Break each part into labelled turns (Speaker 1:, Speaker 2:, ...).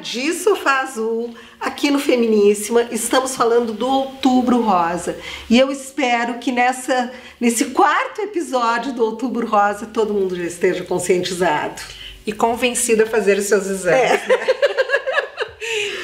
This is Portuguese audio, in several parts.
Speaker 1: de Sofá Azul, aqui no Feminíssima. Estamos falando do Outubro Rosa. E eu espero que nessa, nesse quarto episódio do Outubro Rosa todo mundo já esteja conscientizado.
Speaker 2: E convencido a fazer os seus exames. É. Né?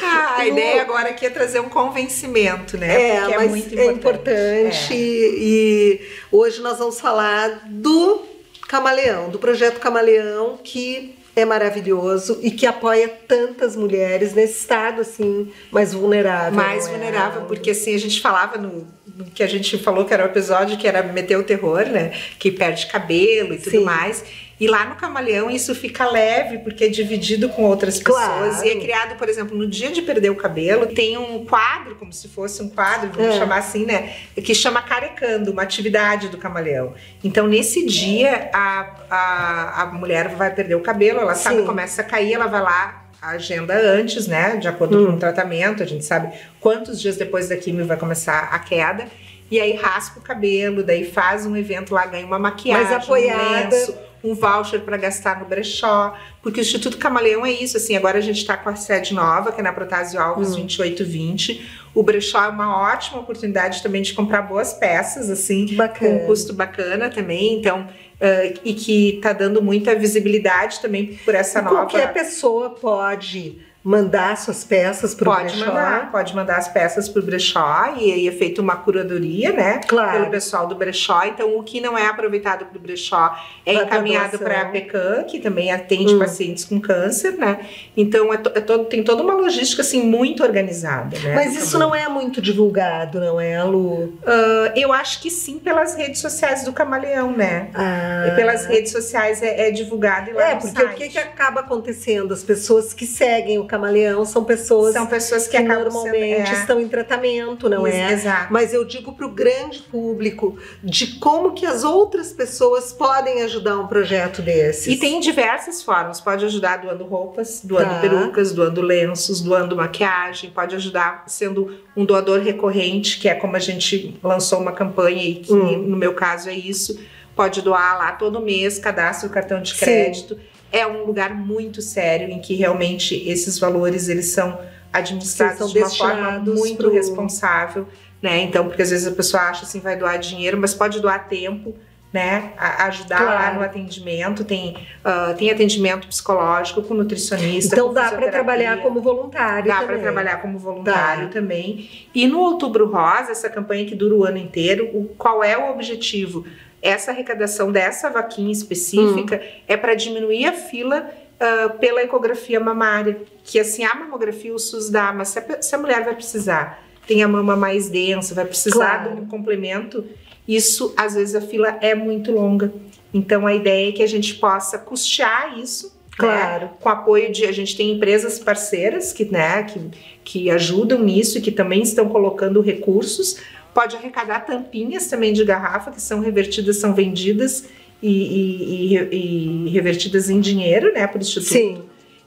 Speaker 2: Ah, a ideia agora aqui é trazer um convencimento, né?
Speaker 1: É, Porque é muito importante. É importante é. E hoje nós vamos falar do Camaleão, do projeto Camaleão, que é maravilhoso e que apoia tantas mulheres nesse estado assim mais vulnerável.
Speaker 2: Mais
Speaker 1: é?
Speaker 2: vulnerável, porque assim a gente falava no, no, que a gente falou que era o episódio que era meter o terror, né? Que perde cabelo e tudo Sim. mais. E lá no Camaleão isso fica leve, porque é dividido com outras pessoas. Claro. E é criado, por exemplo, no dia de perder o cabelo, tem um quadro, como se fosse um quadro, vamos é. chamar assim, né? Que chama Carecando, uma atividade do Camaleão. Então, nesse dia, a, a, a mulher vai perder o cabelo, ela sabe, Sim. começa a cair, ela vai lá a agenda antes, né? De acordo hum. com o tratamento, a gente sabe quantos dias depois da quimio vai começar a queda. E aí raspa o cabelo, daí faz um evento lá, ganha uma maquiagem,
Speaker 1: mais apoiada. Um lenço,
Speaker 2: um voucher para gastar no brechó, porque o Instituto Camaleão é isso, assim, agora a gente está com a sede nova, que é na Protásio Alves hum. 2820. O brechó é uma ótima oportunidade também de comprar boas peças, assim,
Speaker 1: bacana.
Speaker 2: com um custo bacana também, então, uh, e que está dando muita visibilidade também por essa
Speaker 1: e
Speaker 2: nova...
Speaker 1: Qualquer pessoa pode mandar suas peças para o
Speaker 2: brechó? Pode mandar, pode mandar as peças para o brechó e aí é feita uma curadoria, né?
Speaker 1: Claro.
Speaker 2: Pelo pessoal do brechó. Então, o que não é aproveitado para o brechó é pra encaminhado para a PECAM, que também atende hum. pacientes com câncer, né? Então, é, é todo, tem toda uma logística, assim, muito organizada, né?
Speaker 1: Mas isso não é muito divulgado, não é, Lu? Uh,
Speaker 2: eu acho que sim, pelas redes sociais do Camaleão, né?
Speaker 1: Ah.
Speaker 2: E pelas redes sociais é, é divulgado e lá
Speaker 1: É, porque site. o que, que acaba acontecendo? As pessoas que seguem o camaleão são pessoas,
Speaker 2: são pessoas que,
Speaker 1: que normalmente sendo, é. estão em tratamento, não
Speaker 2: Isso,
Speaker 1: é?
Speaker 2: Exato.
Speaker 1: Mas eu digo para o grande público de como que as outras pessoas podem ajudar um projeto desses.
Speaker 2: E tem diversas formas. Pode ajudar doando roupas, doando tá. perucas, doando lenços, doando maquiagem. Pode ajudar sendo um doador recorrente, que é como a gente lançou uma campanha e que hum. no meu caso é isso. Pode doar lá todo mês, cadastra o cartão de crédito. Sim é um lugar muito sério em que realmente esses valores eles são administrados são de uma forma muito pro... responsável, né? Então, porque às vezes a pessoa acha assim, vai doar dinheiro, mas pode doar tempo, né? A ajudar claro. lá no atendimento, tem, uh, tem atendimento psicológico com nutricionista.
Speaker 1: Então dá para trabalhar como voluntário.
Speaker 2: Dá para trabalhar como voluntário tá. também. E no Outubro Rosa, essa campanha que dura o ano inteiro, o, qual é o objetivo? Essa arrecadação dessa vaquinha específica hum. é para diminuir a fila uh, pela ecografia mamária. Que assim, a mamografia o SUS dá, mas se a, se a mulher vai precisar, tem a mama mais densa, vai precisar claro. de um complemento, isso às vezes a fila é muito longa. Então a ideia é que a gente possa custear isso.
Speaker 1: Né, claro.
Speaker 2: Né? Com apoio de. A gente tem empresas parceiras que, né, que, que ajudam nisso e que também estão colocando recursos Pode arrecadar tampinhas também de garrafa que são revertidas, são vendidas e, e, e, revertidas em dinheiro, né, o Instituto.
Speaker 1: Sim.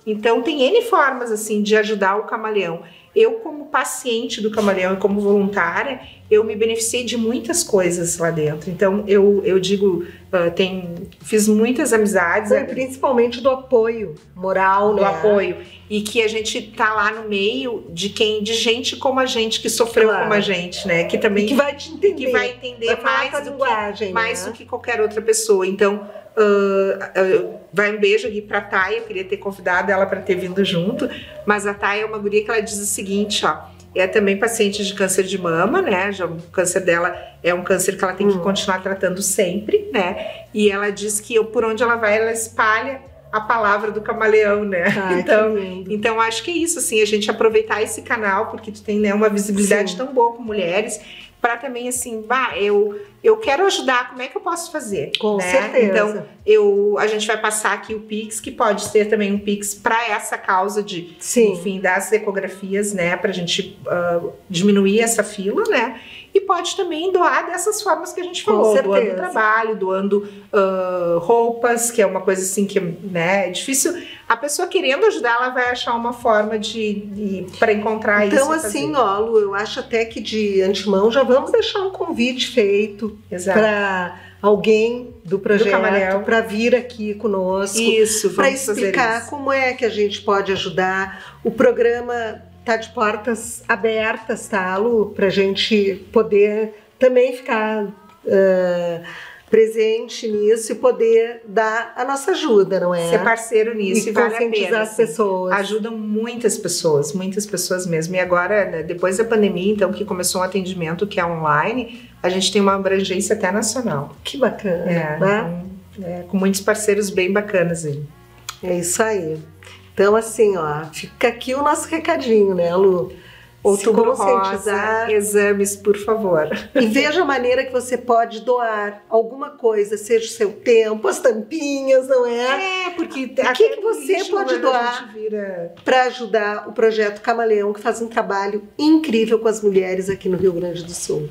Speaker 2: Então tem N formas assim de ajudar o camaleão. Eu, como paciente do camaleão e como voluntária, eu me beneficiei de muitas coisas lá dentro. Então, eu, eu digo, uh, tem, fiz muitas amizades.
Speaker 1: E principalmente do apoio moral,
Speaker 2: Do
Speaker 1: né?
Speaker 2: apoio. E que a gente tá lá no meio de quem, de gente como a gente, que sofreu claro. como a gente, né? Que também.
Speaker 1: E que vai te entender.
Speaker 2: Que vai entender
Speaker 1: vai
Speaker 2: mais, do
Speaker 1: linguagem,
Speaker 2: que,
Speaker 1: né?
Speaker 2: mais do que qualquer outra pessoa. Então, uh, uh, vai um beijo aqui pra Thay, eu queria ter convidado ela para ter vindo junto, mas a Thay é uma guria que ela diz o seguinte, ó, é também paciente de câncer de mama, né? Já, o câncer dela é um câncer que ela tem que hum. continuar tratando sempre, né? E ela diz que por onde ela vai, ela espalha a palavra do camaleão, né?
Speaker 1: Ai,
Speaker 2: então, então acho que é isso, assim, a gente aproveitar esse canal porque tu tem né, uma visibilidade Sim. tão boa com mulheres para também assim, bah, eu eu quero ajudar, como é que eu posso fazer?
Speaker 1: Com
Speaker 2: né?
Speaker 1: certeza.
Speaker 2: Então, eu a gente vai passar aqui o Pix, que pode ser também um Pix para essa causa de,
Speaker 1: Sim.
Speaker 2: enfim, das ecografias, né, para a gente uh, diminuir essa fila, né? E pode também doar dessas formas que a gente falou, doando trabalho, doando uh, roupas, que é uma coisa assim que, né, é difícil a pessoa querendo ajudar, ela vai achar uma forma de, de para encontrar
Speaker 1: então,
Speaker 2: isso.
Speaker 1: Então, assim, ó, Lu, eu acho até que de antemão já vamos deixar um convite feito para alguém do projeto para vir aqui conosco.
Speaker 2: Isso,
Speaker 1: para explicar isso. como é que a gente pode ajudar. O programa tá de portas abertas, tá, Lu? Para a gente poder também ficar. Uh, presente nisso e poder dar a nossa ajuda, não é?
Speaker 2: Ser parceiro nisso e, e vale a pena.
Speaker 1: as pessoas.
Speaker 2: Ajudam muitas pessoas, muitas pessoas mesmo. E agora, né, depois da pandemia, então, que começou um atendimento que é online, a gente tem uma abrangência até nacional.
Speaker 1: Que bacana,
Speaker 2: é,
Speaker 1: né?
Speaker 2: Então, é, com muitos parceiros bem bacanas aí.
Speaker 1: É isso aí. Então, assim, ó, fica aqui o nosso recadinho, né, Lu?
Speaker 2: Outubro conscientizar. Rosa, exames, por favor.
Speaker 1: E veja a maneira que você pode doar alguma coisa, seja o seu tempo, as tampinhas, não
Speaker 2: é? É, porque
Speaker 1: o que, que você pode doar vira... para ajudar o projeto Camaleão, que faz um trabalho incrível com as mulheres aqui no Rio Grande do Sul.